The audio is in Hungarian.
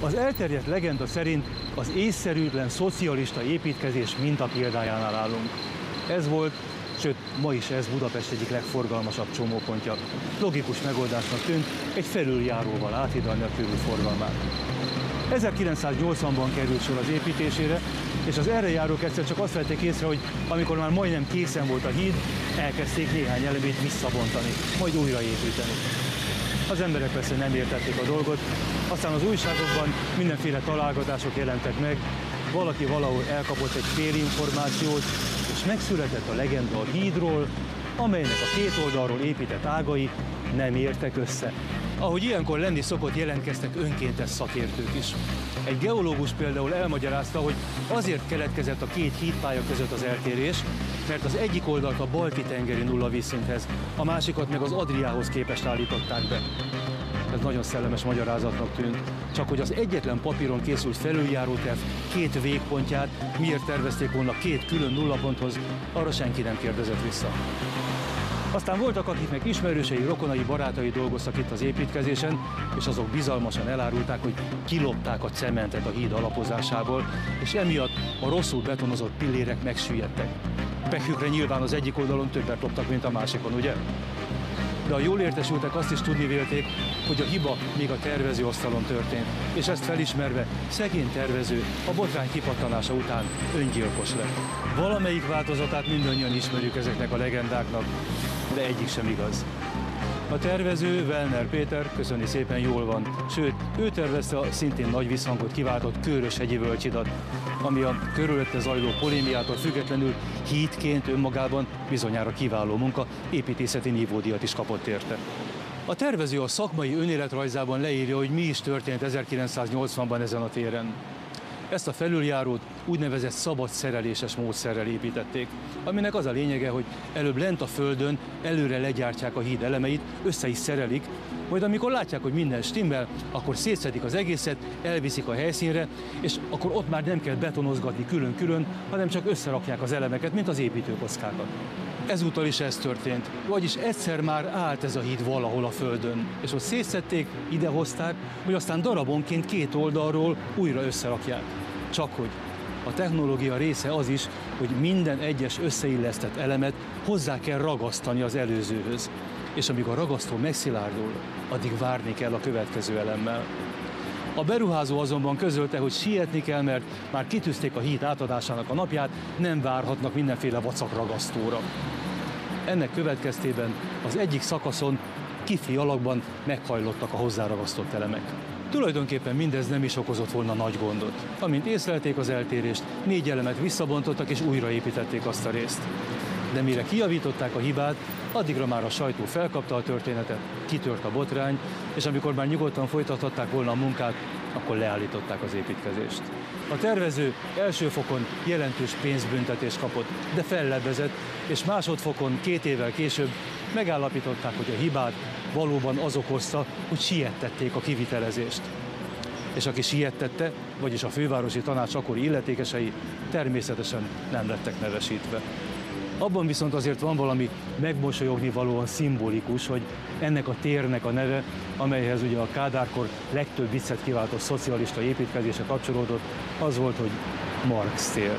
Az elterjedt legenda szerint az észszerűtlen szocialista építkezés példájánál állunk. Ez volt, sőt ma is ez Budapest egyik legforgalmasabb csomópontja. Logikus megoldásnak tűnt egy felüljáróval áthidalni a körülforgalmát. 1980-ban került sor az építésére, és az erre járók egyszer csak azt vették észre, hogy amikor már majdnem készen volt a híd, elkezdték néhány elemét visszabontani, majd újraépíteni. Az emberek persze nem értették a dolgot, aztán az újságokban mindenféle találgatások jelentek meg, valaki valahol elkapott egy fél információt, és megszületett a legenda a hídról, amelynek a két oldalról épített ágai nem értek össze. Ahogy ilyenkor lenni szokott, jelentkeztek önkéntes szakértők is. Egy geológus például elmagyarázta, hogy azért keletkezett a két hídpálya között az eltérés, mert az egyik oldalt a balti tengeri nulla vízszinthez, a másikat meg az Adriához képest állították be. Ez nagyon szellemes magyarázatnak tűnt. Csak hogy az egyetlen papíron készült felüljáróterv két végpontját miért tervezték volna két külön nullaponthoz, arra senki nem kérdezett vissza. Aztán voltak, akiknek ismerősei, rokonai, barátai dolgoztak itt az építkezésen, és azok bizalmasan elárulták, hogy kilopták a cementet a híd alapozásából, és emiatt a rosszul betonozott pillérek megsüllyedtek. Pekükre nyilván az egyik oldalon többet loptak, mint a másikon, ugye? De a jól értesültek azt is tudni vélték, hogy a hiba még a tervezőasztalon történt, és ezt felismerve szegény tervező a botrány kipattanása után öngyilkos lett. Valamelyik változatát mindannyian ismerjük ezeknek a legendáknak, de egyik sem igaz. A tervező, Welner Péter, köszöni szépen jól van, sőt, ő tervezte a szintén nagy visszhangot kiváltott Körös hegyi völcsidat, ami a körülötte zajló polémiától függetlenül hídként önmagában bizonyára kiváló munka, építészeti nívódiat is kapott érte. A tervező a szakmai önéletrajzában leírja, hogy mi is történt 1980-ban ezen a téren. Ezt a felüljárót úgynevezett szabad szereléses módszerrel építették, aminek az a lényege, hogy előbb lent a földön előre legyártják a híd elemeit, össze is szerelik, majd amikor látják, hogy minden stimmel, akkor szétszedik az egészet, elviszik a helyszínre, és akkor ott már nem kell betonozgatni külön-külön, hanem csak összerakják az elemeket, mint az építőkockákat. Ezúttal is ez történt, vagyis egyszer már állt ez a híd valahol a földön, és ott szétszették, idehozták, hogy aztán darabonként két oldalról újra összerakják. Csak hogy a technológia része az is, hogy minden egyes összeillesztett elemet hozzá kell ragasztani az előzőhöz. És amíg a ragasztó megszilárdul, addig várni kell a következő elemmel. A beruházó azonban közölte, hogy sietni kell, mert már kitűzték a híd átadásának a napját, nem várhatnak mindenféle vacakragasztóra. Ennek következtében az egyik szakaszon kifi alakban meghajlottak a hozzáragasztott elemek. Tulajdonképpen mindez nem is okozott volna nagy gondot. Amint észlelték az eltérést, négy elemet visszabontottak és újraépítették azt a részt. De mire kijavították a hibát, addigra már a sajtó felkapta a történetet, kitört a botrány, és amikor már nyugodtan folytathatták volna a munkát, akkor leállították az építkezést. A tervező első fokon jelentős pénzbüntetést kapott, de fellebbezett, és másodfokon két évvel később megállapították, hogy a hibát valóban az okozta, hogy siettették a kivitelezést. És aki siettette, vagyis a fővárosi tanács akkori illetékesei természetesen nem lettek nevesítve. Abban viszont azért van valami megmosolyogni valóan szimbolikus, hogy ennek a térnek a neve, amelyhez ugye a Kádárkor legtöbb viccet kiváltott szocialista építkezése kapcsolódott, az volt, hogy Marx tér.